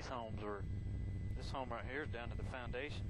these homes are, this home right here is down to the foundation.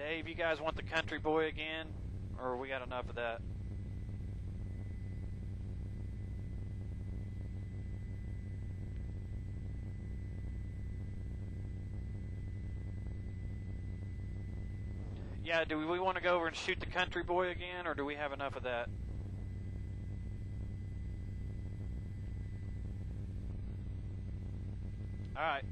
Dave, you guys want the country boy again? Or we got enough of that? Yeah, do we want to go over and shoot the country boy again, or do we have enough of that? Alright.